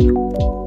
you